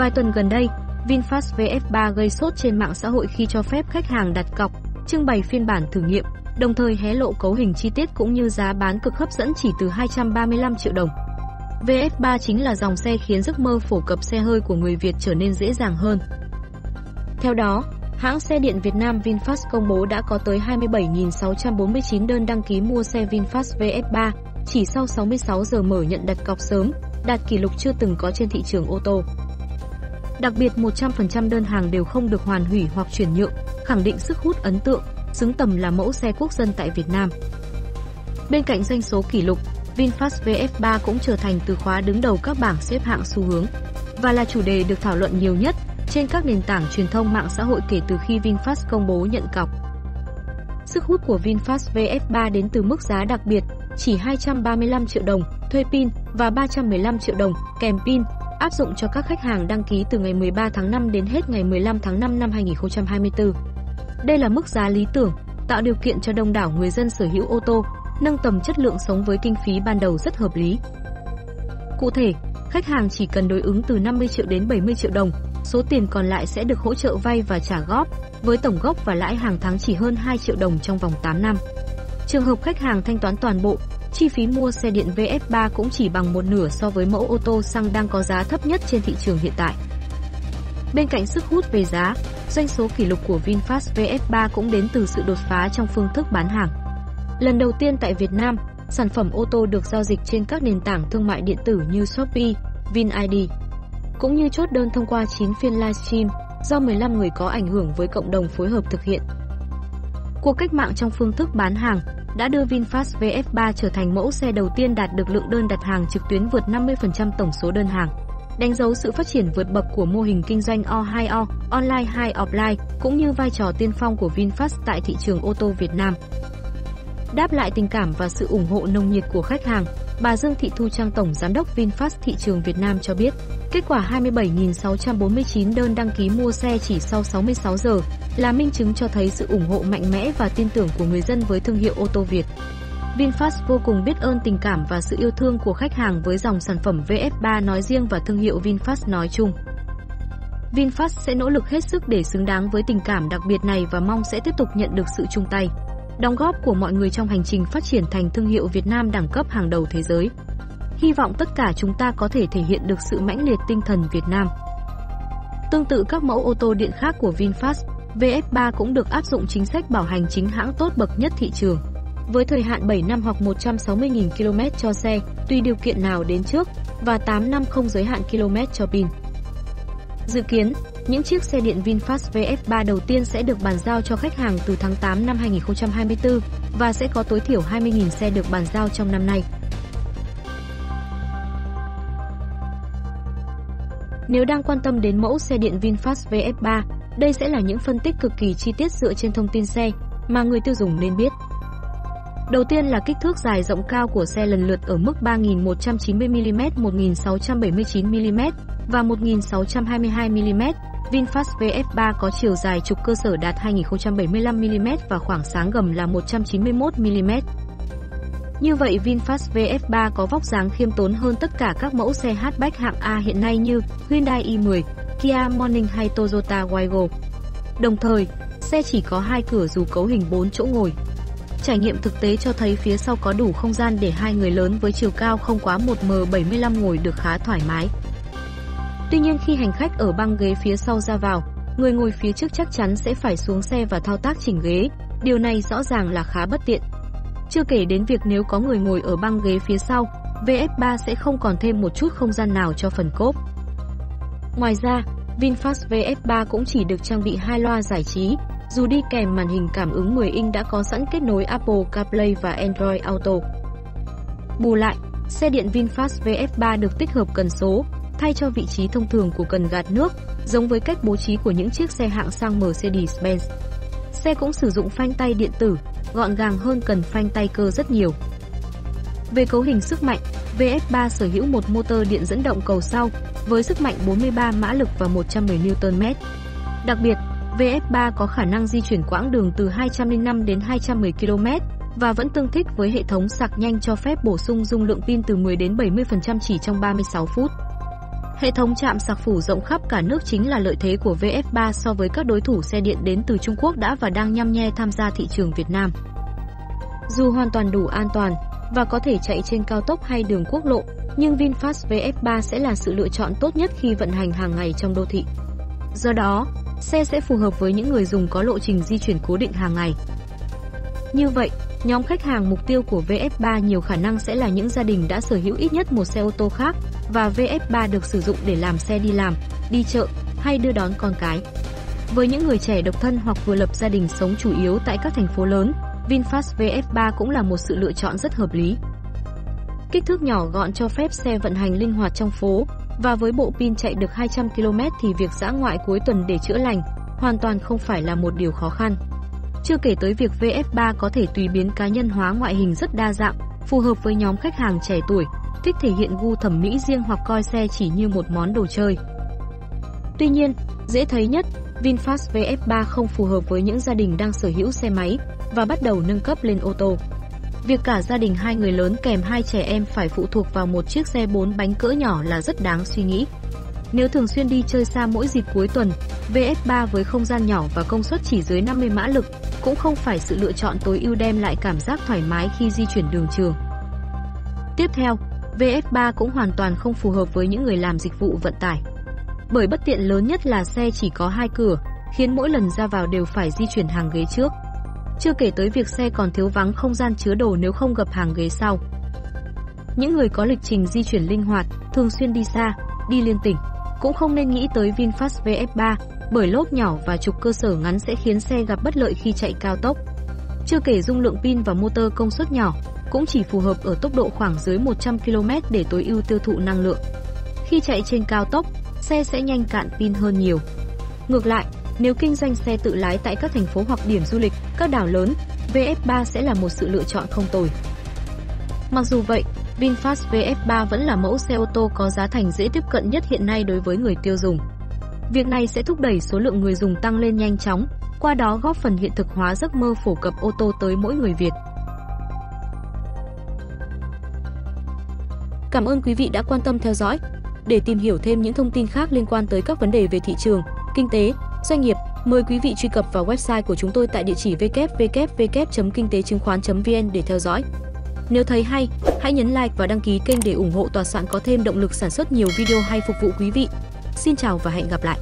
Vài tuần gần đây, VinFast VF3 gây sốt trên mạng xã hội khi cho phép khách hàng đặt cọc, trưng bày phiên bản thử nghiệm, đồng thời hé lộ cấu hình chi tiết cũng như giá bán cực hấp dẫn chỉ từ 235 triệu đồng. VF3 chính là dòng xe khiến giấc mơ phổ cập xe hơi của người Việt trở nên dễ dàng hơn. Theo đó, hãng xe điện Việt Nam VinFast công bố đã có tới 27.649 đơn đăng ký mua xe VinFast VF3 chỉ sau 66 giờ mở nhận đặt cọc sớm, đạt kỷ lục chưa từng có trên thị trường ô tô. Đặc biệt 100% đơn hàng đều không được hoàn hủy hoặc chuyển nhượng, khẳng định sức hút ấn tượng, xứng tầm là mẫu xe quốc dân tại Việt Nam. Bên cạnh doanh số kỷ lục, VinFast VF3 cũng trở thành từ khóa đứng đầu các bảng xếp hạng xu hướng và là chủ đề được thảo luận nhiều nhất trên các nền tảng truyền thông mạng xã hội kể từ khi VinFast công bố nhận cọc. Sức hút của VinFast VF3 đến từ mức giá đặc biệt, chỉ 235 triệu đồng, thuê pin và 315 triệu đồng, kèm pin, áp dụng cho các khách hàng đăng ký từ ngày 13 tháng 5 đến hết ngày 15 tháng 5 năm 2024. Đây là mức giá lý tưởng, tạo điều kiện cho đông đảo người dân sở hữu ô tô, nâng tầm chất lượng sống với kinh phí ban đầu rất hợp lý. Cụ thể, khách hàng chỉ cần đối ứng từ 50 triệu đến 70 triệu đồng, số tiền còn lại sẽ được hỗ trợ vay và trả góp, với tổng gốc và lãi hàng tháng chỉ hơn 2 triệu đồng trong vòng 8 năm. Trường hợp khách hàng thanh toán toàn bộ, chi phí mua xe điện VF3 cũng chỉ bằng một nửa so với mẫu ô tô xăng đang có giá thấp nhất trên thị trường hiện tại. Bên cạnh sức hút về giá, doanh số kỷ lục của VinFast VF3 cũng đến từ sự đột phá trong phương thức bán hàng. Lần đầu tiên tại Việt Nam, sản phẩm ô tô được giao dịch trên các nền tảng thương mại điện tử như Shopee, VinID, cũng như chốt đơn thông qua 9 phiên livestream do 15 người có ảnh hưởng với cộng đồng phối hợp thực hiện. Cuộc cách mạng trong phương thức bán hàng đã đưa VinFast VF3 trở thành mẫu xe đầu tiên đạt được lượng đơn đặt hàng trực tuyến vượt 50% tổng số đơn hàng. Đánh dấu sự phát triển vượt bậc của mô hình kinh doanh O2O, online hay offline, cũng như vai trò tiên phong của VinFast tại thị trường ô tô Việt Nam. Đáp lại tình cảm và sự ủng hộ nồng nhiệt của khách hàng, bà Dương Thị Thu Trang Tổng Giám đốc VinFast thị trường Việt Nam cho biết, kết quả 27.649 đơn đăng ký mua xe chỉ sau 66 giờ là minh chứng cho thấy sự ủng hộ mạnh mẽ và tin tưởng của người dân với thương hiệu ô tô Việt. VinFast vô cùng biết ơn tình cảm và sự yêu thương của khách hàng với dòng sản phẩm VF3 nói riêng và thương hiệu VinFast nói chung. VinFast sẽ nỗ lực hết sức để xứng đáng với tình cảm đặc biệt này và mong sẽ tiếp tục nhận được sự chung tay đóng góp của mọi người trong hành trình phát triển thành thương hiệu Việt Nam đẳng cấp hàng đầu thế giới. Hy vọng tất cả chúng ta có thể thể hiện được sự mãnh liệt tinh thần Việt Nam. Tương tự các mẫu ô tô điện khác của VinFast, VF3 cũng được áp dụng chính sách bảo hành chính hãng tốt bậc nhất thị trường. Với thời hạn 7 năm hoặc 160.000 km cho xe, tùy điều kiện nào đến trước, và 8 năm không giới hạn km cho pin. Dự kiến, những chiếc xe điện VinFast VF3 đầu tiên sẽ được bàn giao cho khách hàng từ tháng 8 năm 2024 và sẽ có tối thiểu 20.000 xe được bàn giao trong năm nay. Nếu đang quan tâm đến mẫu xe điện VinFast VF3, đây sẽ là những phân tích cực kỳ chi tiết dựa trên thông tin xe mà người tiêu dùng nên biết. Đầu tiên là kích thước dài rộng cao của xe lần lượt ở mức 3190mm, 1679mm và 1622mm. VinFast VF3 có chiều dài trục cơ sở đạt 2075mm và khoảng sáng gầm là 191mm. Như vậy VinFast VF3 có vóc dáng khiêm tốn hơn tất cả các mẫu xe hatchback hạng A hiện nay như Hyundai i10, Kia Morning hay Toyota Wigo. Đồng thời, xe chỉ có hai cửa dù cấu hình 4 chỗ ngồi. Trải nghiệm thực tế cho thấy phía sau có đủ không gian để hai người lớn với chiều cao không quá 1m75 ngồi được khá thoải mái. Tuy nhiên khi hành khách ở băng ghế phía sau ra vào, người ngồi phía trước chắc chắn sẽ phải xuống xe và thao tác chỉnh ghế, điều này rõ ràng là khá bất tiện. Chưa kể đến việc nếu có người ngồi ở băng ghế phía sau, VF3 sẽ không còn thêm một chút không gian nào cho phần cốp. Ngoài ra, VinFast VF3 cũng chỉ được trang bị hai loa giải trí, dù đi kèm màn hình cảm ứng 10 inch đã có sẵn kết nối Apple CarPlay và Android Auto. Bù lại, xe điện VinFast VF3 được tích hợp cần số, thay cho vị trí thông thường của cần gạt nước, giống với cách bố trí của những chiếc xe hạng sang Mercedes-Benz. Xe cũng sử dụng phanh tay điện tử, gọn gàng hơn cần phanh tay cơ rất nhiều. Về cấu hình sức mạnh, VF3 sở hữu một motor điện dẫn động cầu sau với sức mạnh 43 mã lực và 110 Nm. Đặc biệt, VF3 có khả năng di chuyển quãng đường từ 205 đến 210 km và vẫn tương thích với hệ thống sạc nhanh cho phép bổ sung dung lượng pin từ 10 đến 70% chỉ trong 36 phút. Hệ thống trạm sạc phủ rộng khắp cả nước chính là lợi thế của VF3 so với các đối thủ xe điện đến từ Trung Quốc đã và đang nhăm nhe tham gia thị trường Việt Nam. Dù hoàn toàn đủ an toàn và có thể chạy trên cao tốc hay đường quốc lộ, nhưng VinFast VF3 sẽ là sự lựa chọn tốt nhất khi vận hành hàng ngày trong đô thị. Do đó, xe sẽ phù hợp với những người dùng có lộ trình di chuyển cố định hàng ngày. Như vậy, nhóm khách hàng mục tiêu của VF3 nhiều khả năng sẽ là những gia đình đã sở hữu ít nhất một xe ô tô khác và VF3 được sử dụng để làm xe đi làm, đi chợ hay đưa đón con cái. Với những người trẻ độc thân hoặc vừa lập gia đình sống chủ yếu tại các thành phố lớn, VinFast VF3 cũng là một sự lựa chọn rất hợp lý. Kích thước nhỏ gọn cho phép xe vận hành linh hoạt trong phố, và với bộ pin chạy được 200 km thì việc dã ngoại cuối tuần để chữa lành hoàn toàn không phải là một điều khó khăn. Chưa kể tới việc VF3 có thể tùy biến cá nhân hóa ngoại hình rất đa dạng, phù hợp với nhóm khách hàng trẻ tuổi, thích thể hiện gu thẩm mỹ riêng hoặc coi xe chỉ như một món đồ chơi. Tuy nhiên, dễ thấy nhất, VinFast VF3 không phù hợp với những gia đình đang sở hữu xe máy và bắt đầu nâng cấp lên ô tô. Việc cả gia đình hai người lớn kèm hai trẻ em phải phụ thuộc vào một chiếc xe bốn bánh cỡ nhỏ là rất đáng suy nghĩ. Nếu thường xuyên đi chơi xa mỗi dịp cuối tuần, VS3 với không gian nhỏ và công suất chỉ dưới 50 mã lực cũng không phải sự lựa chọn tối ưu đem lại cảm giác thoải mái khi di chuyển đường trường. Tiếp theo, VS3 cũng hoàn toàn không phù hợp với những người làm dịch vụ vận tải. Bởi bất tiện lớn nhất là xe chỉ có hai cửa, khiến mỗi lần ra vào đều phải di chuyển hàng ghế trước. Chưa kể tới việc xe còn thiếu vắng không gian chứa đồ nếu không gập hàng ghế sau. Những người có lịch trình di chuyển linh hoạt, thường xuyên đi xa, đi liên tỉnh, cũng không nên nghĩ tới VinFast VF3 bởi lốp nhỏ và trục cơ sở ngắn sẽ khiến xe gặp bất lợi khi chạy cao tốc. Chưa kể dung lượng pin và motor công suất nhỏ, cũng chỉ phù hợp ở tốc độ khoảng dưới 100 km để tối ưu tiêu thụ năng lượng. Khi chạy trên cao tốc, xe sẽ nhanh cạn pin hơn nhiều. Ngược lại, nếu kinh doanh xe tự lái tại các thành phố hoặc điểm du lịch, các đảo lớn, VF3 sẽ là một sự lựa chọn không tồi. Mặc dù vậy, VinFast VF3 vẫn là mẫu xe ô tô có giá thành dễ tiếp cận nhất hiện nay đối với người tiêu dùng. Việc này sẽ thúc đẩy số lượng người dùng tăng lên nhanh chóng, qua đó góp phần hiện thực hóa giấc mơ phổ cập ô tô tới mỗi người Việt. Cảm ơn quý vị đã quan tâm theo dõi. Để tìm hiểu thêm những thông tin khác liên quan tới các vấn đề về thị trường, kinh tế, doanh nghiệp, mời quý vị truy cập vào website của chúng tôi tại địa chỉ www.kinh tế chứng khoán.vn để theo dõi. Nếu thấy hay, hãy nhấn like và đăng ký kênh để ủng hộ tòa soạn có thêm động lực sản xuất nhiều video hay phục vụ quý vị. Xin chào và hẹn gặp lại.